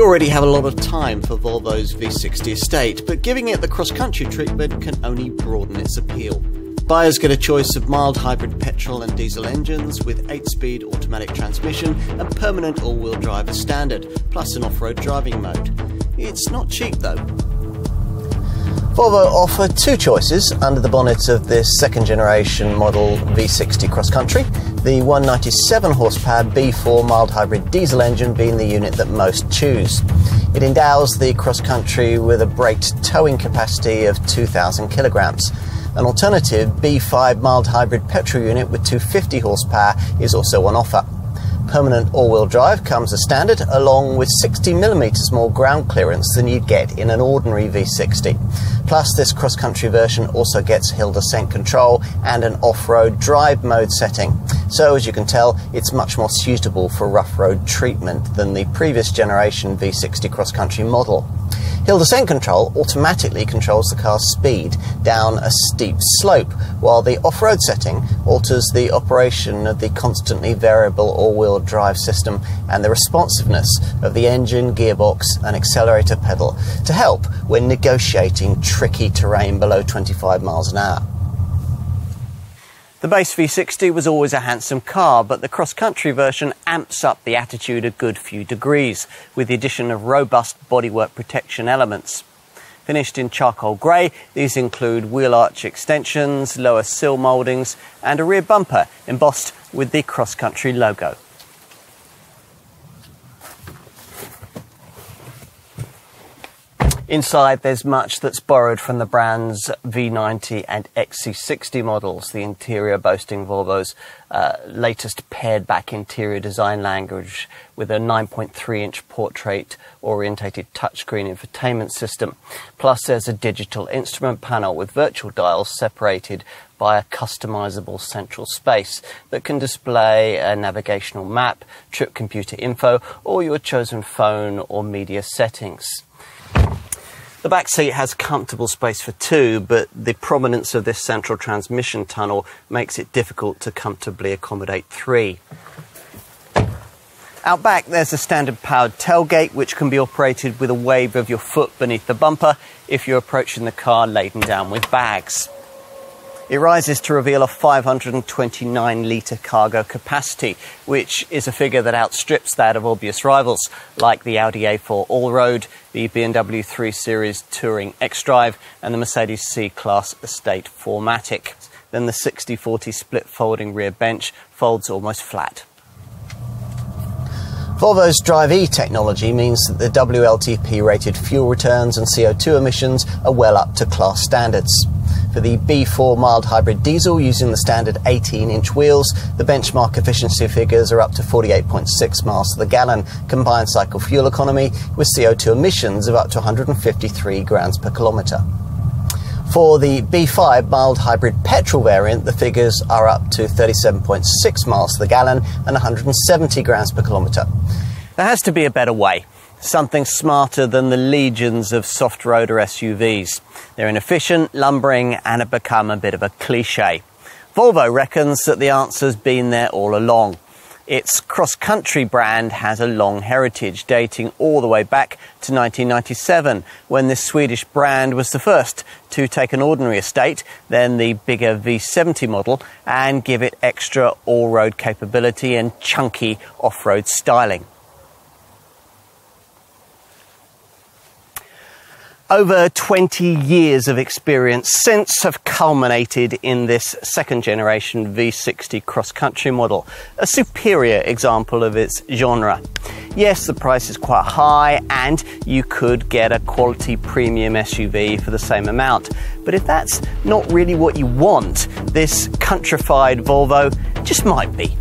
We already have a lot of time for Volvo's V60 estate, but giving it the cross country treatment can only broaden its appeal. Buyers get a choice of mild hybrid petrol and diesel engines with 8 speed automatic transmission and permanent all wheel drive as standard, plus an off road driving mode. It's not cheap though. Volvo offer two choices under the bonnet of this second generation model V60 cross country. The 197 horsepower B4 mild hybrid diesel engine being the unit that most choose. It endows the cross country with a braked towing capacity of 2,000 kilograms. An alternative B5 mild hybrid petrol unit with 250 horsepower is also on offer. Permanent all-wheel drive comes as standard, along with 60 millimeters more ground clearance than you'd get in an ordinary V60. Plus, this cross-country version also gets hill descent control and an off-road drive mode setting. So, as you can tell, it's much more suitable for rough road treatment than the previous generation V60 cross-country model. Hill descent control automatically controls the car's speed down a steep slope, while the off road setting alters the operation of the constantly variable all wheel drive system and the responsiveness of the engine, gearbox, and accelerator pedal to help when negotiating tricky terrain below 25 miles an hour. The base V60 was always a handsome car, but the cross-country version amps up the attitude a good few degrees with the addition of robust bodywork protection elements. Finished in charcoal grey, these include wheel arch extensions, lower sill mouldings, and a rear bumper embossed with the cross-country logo. Inside, there's much that's borrowed from the brand's V90 and XC60 models, the interior boasting Volvo's uh, latest pared back interior design language with a 9.3 inch portrait orientated touchscreen infotainment system. Plus, there's a digital instrument panel with virtual dials separated by a customizable central space that can display a navigational map, trip computer info, or your chosen phone or media settings. The back seat has comfortable space for two, but the prominence of this central transmission tunnel makes it difficult to comfortably accommodate three. Out back, there's a standard powered tailgate which can be operated with a wave of your foot beneath the bumper if you're approaching the car laden down with bags. It rises to reveal a 529 litre cargo capacity, which is a figure that outstrips that of obvious rivals like the Audi A4 Allroad, the BMW 3 Series Touring X-Drive, and the Mercedes C-Class Estate 4MATIC. Then the 60-40 split folding rear bench folds almost flat. Volvo's Drive E technology means that the WLTP rated fuel returns and CO2 emissions are well up to class standards. For the B4 mild hybrid diesel using the standard 18 inch wheels, the benchmark efficiency figures are up to 48.6 miles to the gallon combined cycle fuel economy with CO2 emissions of up to 153 grams per kilometre. For the B5 mild hybrid petrol variant, the figures are up to 37.6 miles to the gallon and 170 grams per kilometre. There has to be a better way something smarter than the legions of soft roader SUVs. They're inefficient, lumbering, and have become a bit of a cliche. Volvo reckons that the answer's been there all along. Its cross country brand has a long heritage dating all the way back to 1997 when this Swedish brand was the first to take an ordinary estate, then the bigger V70 model, and give it extra all road capability and chunky off road styling. Over 20 years of experience since have culminated in this second generation V60 cross country model, a superior example of its genre. Yes, the price is quite high and you could get a quality premium SUV for the same amount. But if that's not really what you want, this countrified Volvo just might be.